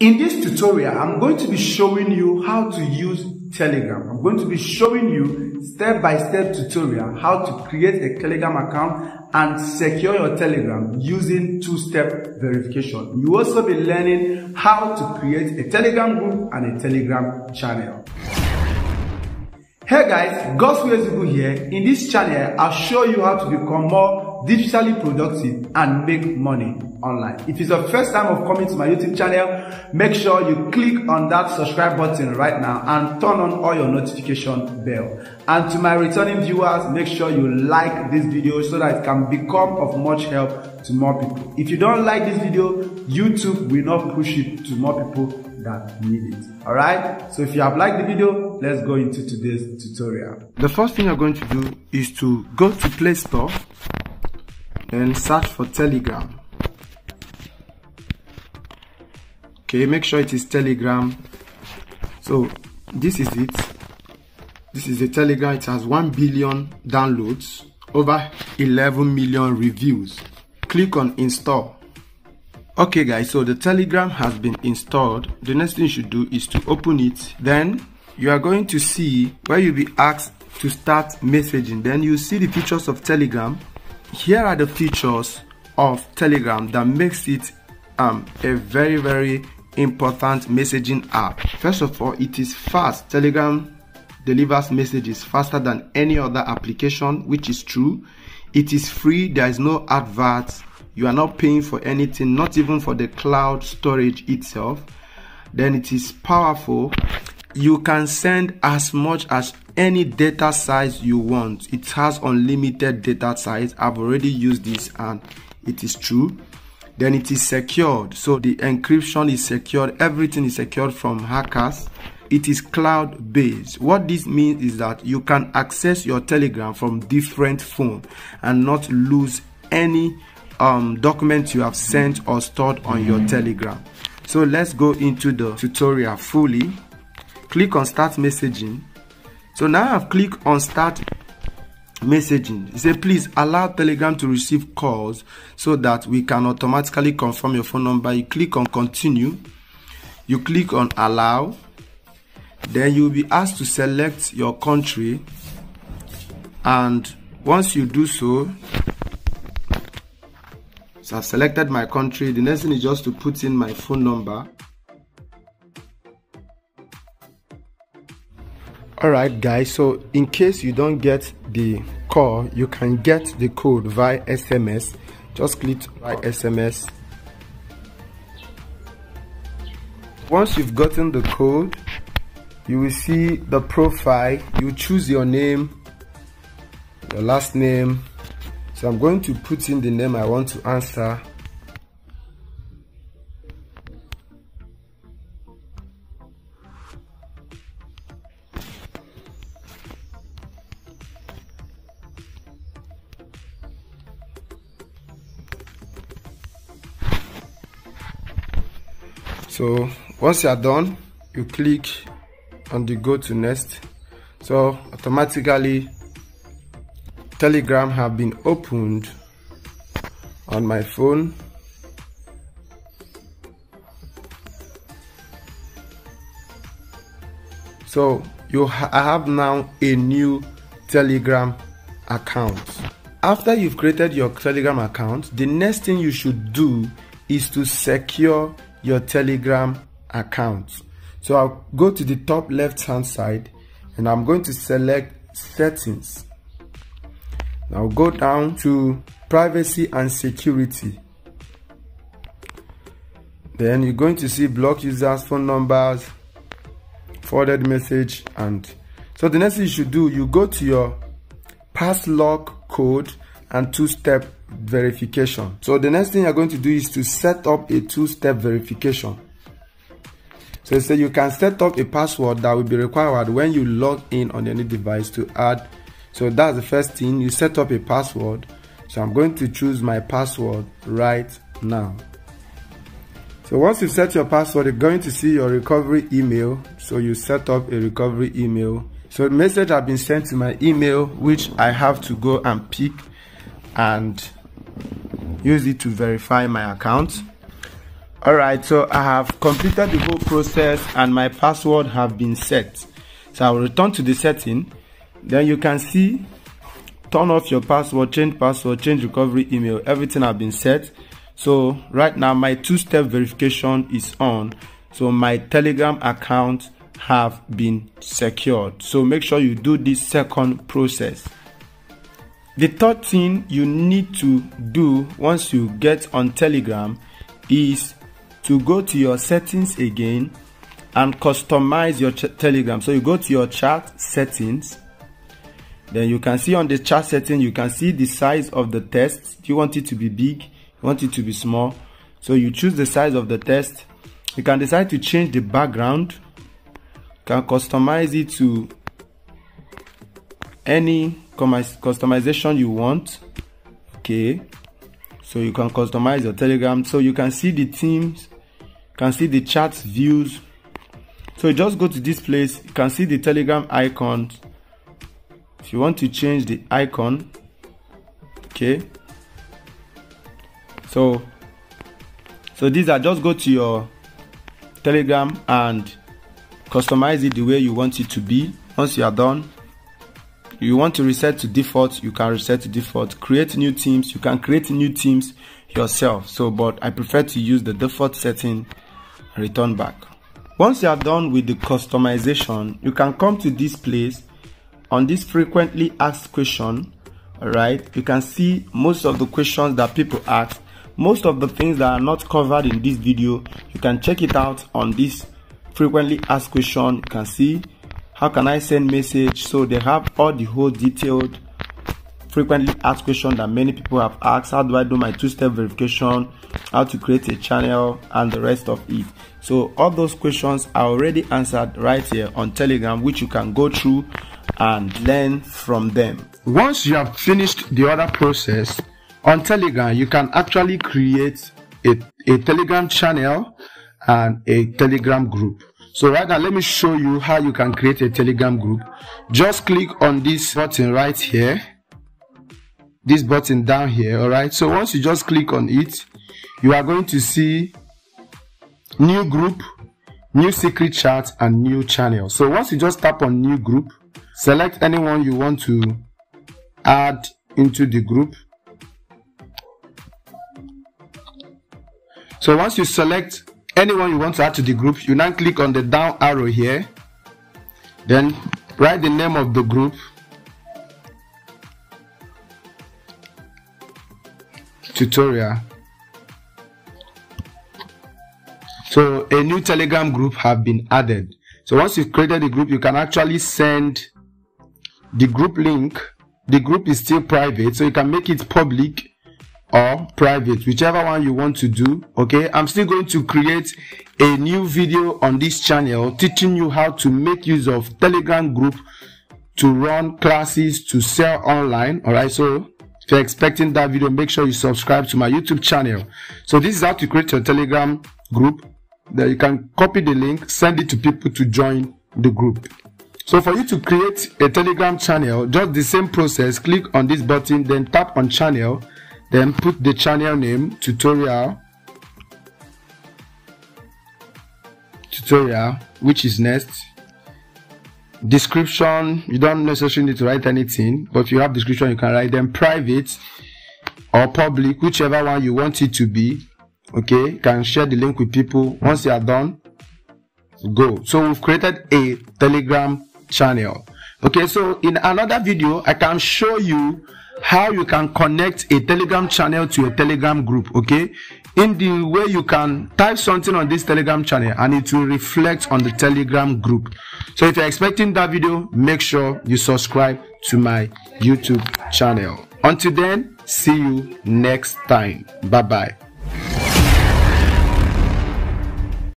In this tutorial, I'm going to be showing you how to use Telegram. I'm going to be showing you step-by-step -step tutorial how to create a Telegram account and secure your Telegram using two-step verification. You also be learning how to create a Telegram group and a Telegram channel. Hey guys, Gospel Ezigbo here. In this channel, I'll show you how to become more digitally productive and make money online. If it's your first time of coming to my YouTube channel, make sure you click on that subscribe button right now and turn on all your notification bell. And to my returning viewers, make sure you like this video so that it can become of much help to more people. If you don't like this video, YouTube will not push it to more people that need it. Alright, so if you have liked the video, let's go into today's tutorial. The first thing you're going to do is to go to Play Store and search for Telegram. Okay, make sure it is Telegram. So this is it. This is the Telegram. It has 1 billion downloads, over 11 million reviews. Click on install okay guys so the telegram has been installed the next thing you should do is to open it then you are going to see where you'll be asked to start messaging then you see the features of telegram here are the features of telegram that makes it um, a very very important messaging app. First of all it is fast. Telegram delivers messages faster than any other application which is true. It is free. There is no adverts you are not paying for anything not even for the cloud storage itself. Then it is powerful you can send as much as any data size you want. It has unlimited data size. I've already used this and it is true. Then it is secured. So the encryption is secured. Everything is secured from hackers. It is cloud based what this means is that you can access your telegram from different phone and not lose any um, documents you have sent or stored on your telegram. So let's go into the tutorial fully click on start messaging. So now i've clicked on start messaging. It say please allow telegram to receive calls so that we can automatically confirm your phone number. You click on continue. You click on allow. Then you'll be asked to select your country. And once you do so so I've selected my country. The next thing is just to put in my phone number. Alright guys, so in case you don't get the call, you can get the code via SMS. Just click via SMS. Once you've gotten the code, you will see the profile. You choose your name, your last name, so I'm going to put in the name I want to answer. So once you are done, you click on the go to next. So automatically telegram have been opened on my phone so you ha I have now a new telegram account after you've created your telegram account the next thing you should do is to secure your telegram account so I'll go to the top left hand side and I'm going to select settings now go down to privacy and security. Then you're going to see block users, phone numbers, forwarded message, and so the next thing you should do, you go to your passlock code and two-step verification. So the next thing you're going to do is to set up a two-step verification. So say you can set up a password that will be required when you log in on any device to add. So that's the first thing. You set up a password. So i'm going to choose my password right now. So once you set your password you're going to see your recovery email. So you set up a recovery email. So the message has been sent to my email which i have to go and pick. And use it to verify my account Alright, so I have completed the whole process and my password have been set. So I will return to the setting. Then you can see turn off your password, change password, change recovery email. Everything have been set. So right now my two-step verification is on. So my Telegram account have been secured. So make sure you do this second process. The third thing you need to do once you get on Telegram is to go to your settings again and customize your Telegram. So you go to your chat settings. Then you can see on the chat setting, you can see the size of the text. Do you want it to be big? You want it to be small? So you choose the size of the text. You can decide to change the background. You can customize it to any customization you want. Okay. So you can customize your Telegram. So you can see the themes can see the chat views so just go to this place you can see the telegram icon if you want to change the icon okay so so these are just go to your telegram and customize it the way you want it to be once you are done you want to reset to default you can reset to default create new teams you can create new teams yourself so but i prefer to use the default setting return back. Once you are done with the customization, you can come to this place on this frequently asked question. Alright, you can see most of the questions that people ask, most of the things that are not covered in this video. You can check it out on this frequently asked question. You can see how can I send message. So they have all the whole detailed frequently asked question that many people have asked. How do i do my two-step verification? How to create a channel? And the rest of it. So all those questions are already answered right here on telegram which you can go through and learn from them. Once you have finished the other process on telegram you can actually create a, a telegram channel and a telegram group so right now let me show you how you can create a telegram group. Just click on this button right here. This button down here all right? So once you just click on it you are going to see new group new secret chat and new channel. So once you just tap on new group select anyone you want to add into the group. So once you select anyone you want to add to the group you now click on the down arrow here. Then write the name of the group. Tutorial. So a new telegram group have been added. So once you've created the group you can actually send the group link. The group is still private so you can make it public or private whichever one you want to do okay i'm still going to create a new video on this channel teaching you how to make use of telegram group to run classes to sell online all right so if you're expecting that video, make sure you subscribe to my YouTube channel. So this is how to create your Telegram group. That you can copy the link, send it to people to join the group. So for you to create a Telegram channel, just the same process, click on this button, then tap on channel, then put the channel name, tutorial, tutorial, which is next. Description you don't necessarily need to write anything but if you have description you can write them. Private or public whichever one you want it to be okay? You can share the link with people. Once you are done go. So we've created a telegram channel. Okay so in another video i can show you how you can connect a telegram channel to a telegram group okay? In the way you can type something on this telegram channel and it will reflect on the telegram group. So if you're expecting that video make sure you subscribe to my youtube channel. Until then see you next time. Bye bye